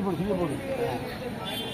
뒤에 보డు 뒤에 보డు